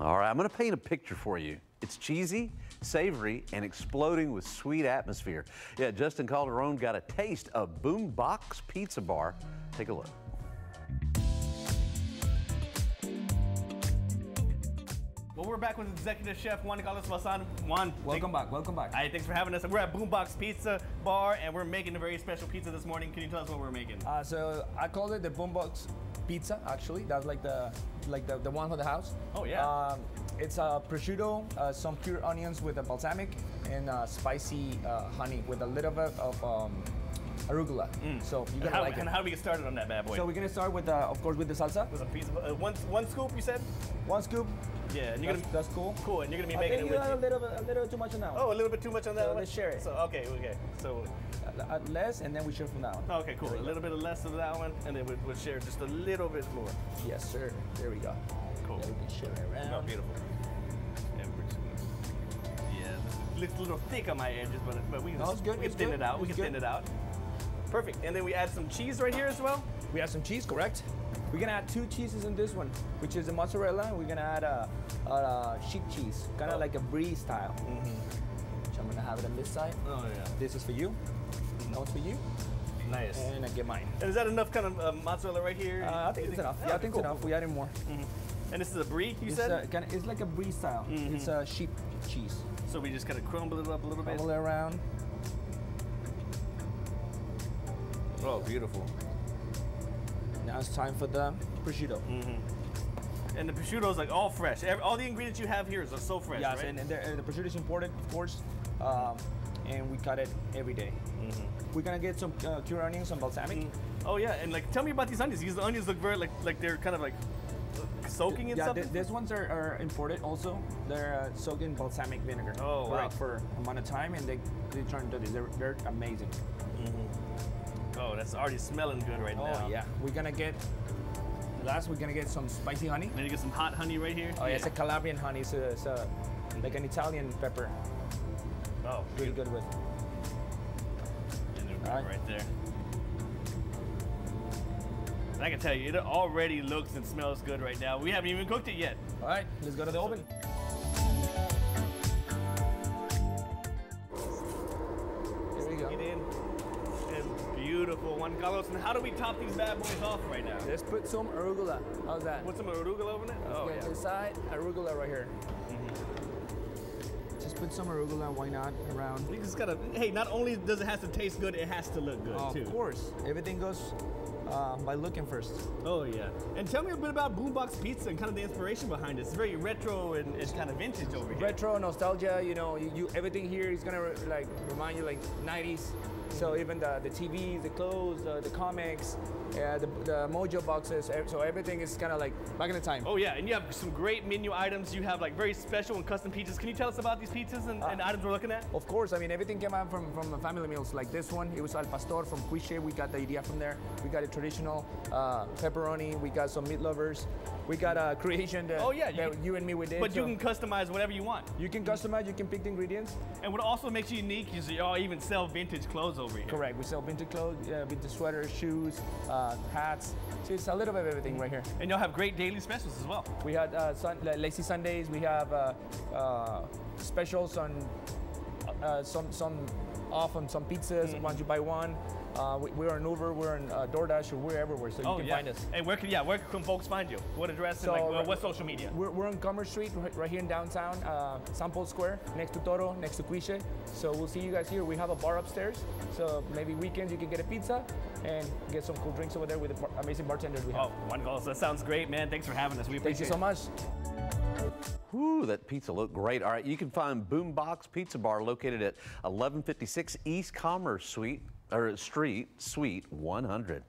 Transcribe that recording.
All right, I'm going to paint a picture for you. It's cheesy, savory, and exploding with sweet atmosphere. Yeah, Justin Calderon got a taste of Boombox Pizza Bar. Take a look. Well, we're back with Executive Chef Juan Carlos Bazan. Juan, Welcome back, welcome back. Hi, thanks for having us. We're at Boombox Pizza Bar, and we're making a very special pizza this morning. Can you tell us what we're making? Uh, so I called it the boombox pizza. Actually, that's like the like the, the one for the house. Oh, yeah. Um, it's a prosciutto, uh, some pure onions with a balsamic, and uh, spicy uh, honey with a little bit of um, arugula. So you're gonna how, like and it. how do we get started on that bad boy? So we're gonna start with, uh, of course, with the salsa. with a piece of uh, one one scoop, you said? One scoop. Yeah, and you're That's, gonna that's cool. cool, and you're gonna be I making think it with. a little bit, a little too much on that one. Oh, a little bit too much on that So one. let's share it. So okay, okay. So Uh, less, and then we share from that one. okay, cool. A little bit of less of that one, and then we'll, we'll share just a little bit more. Yes, sir. There we go. Cool. Yeah, we can share it around. Oh, beautiful. Yeah, we're just- yeah, this looks a little thick on my edges, but but we can, No, good, we can thin good, it out. We it's can thin it out. Perfect. And then we add some cheese right here as well. We have some cheese, correct? We're gonna add two cheeses in this one, which is the mozzarella. And we're gonna add a, a, a sheep cheese, kind of Oh. like a brie style. Which I'm gonna have it on this side. Oh yeah. This is for you. That one's for you. Nice. And I get mine. And is that enough kind of uh, mozzarella right here? Uh, I think it's enough. Yeah, I think cool. it's enough. We added more. And this is a brie, you It's, said? uh, kinda, it's like a brie style. It's a sheep cheese. so we just kind of crumble it up a little bit. All around. Oh, beautiful. Now it's time for the prosciutto. Mm -hmm. And the prosciutto is like all fresh. All the ingredients you have here is so fresh, Yes, right? and, and the, uh, the prosciutto is imported, of course, um, and we cut it every day. Mm -hmm. We're gonna get some uh, cured onions, some balsamic. oh yeah, and like tell me about these onions. These onions look very like like they're kind of like soaking in yeah, something. th- these ones are, are imported also. They're uh, soaked in balsamic vinegar. Oh, for, wow. for amount of time, and they they turn dirty. They're, they're amazing. Oh, that's already smelling good right oh, now. Oh yeah, we're gonna get. Last, we're gonna get some spicy honey. Then you get some hot honey right here. Oh yeah, it's a Calabrian honey. It's, a, it's a, like an Italian pepper. Oh, Really good with. And right. right there. And I can tell you, it already looks and smells good right now. We haven't even cooked it yet. All right, let's go to the oven. Here we go. And Juan Carlos. And how do we top these bad boys off right now? Let's put some arugula. How's that? Put some arugula over it? Oh, Get yeah. this side, arugula right here. Just put some arugula, why not, around. You just gotta, hey, not only does it have to taste good, it has to look good too. Of course, everything goes uh, by looking first. Oh yeah. And tell me a bit about Boombox Pizza and kind of the inspiration behind it. It's very retro and it's kind of vintage over here. Retro nostalgia, you know, you, you everything here is gonna re- like remind you like 90s. So even the, the TVs, the clothes, uh, the comics, uh, the, the mojo boxes, so everything is kind of like back in the time. Oh yeah, and you have some great menu items. You have like very special and custom pizzas. Can you tell us about these pizzas and, and items we're looking at? Of course, I mean everything came out from from the family meals. Like this one, it was al pastor from Quiche. We got the idea from there. We got a traditional uh, pepperoni. We got some meat lovers. We got a creation that, Oh, yeah, you that you and me we did. But you can customize whatever you want. you can customize. You can pick the ingredients. And what also makes you unique is y'all even sell vintage clothes over here. Correct. We sell vintage clothes, uh, vintage sweaters, shoes, uh, hats. So it's a little bit of everything right here. And y'all have great daily specials as well. We had uh, sun, lazy Sundays. We have uh, uh, specials on uh, some some off on some pizzas. Mm-hmm. Once you buy one, uh, we, we're on Uber, we're on uh, DoorDash, or we're everywhere, so you oh can yeah. find us. And where can yeah where can folks find you? What address So, and like uh, what- social media? We're, we're on Commerce Street, right, right here in downtown, uh, St. Paul Square, next to Toro, next to Quiche. So we'll see you guys here. We have a bar upstairs, so maybe weekends you can get a pizza and get some cool drinks over there with the bar- amazing bartenders we have. Oh, one goal. That sounds great, man. Thanks for having us. We appreciate. It. Thank you so much. Whew, that pizza looked great. All right, you can find Boombox Pizza Bar located at 1156 East Commerce Suite or Street, Suite 100.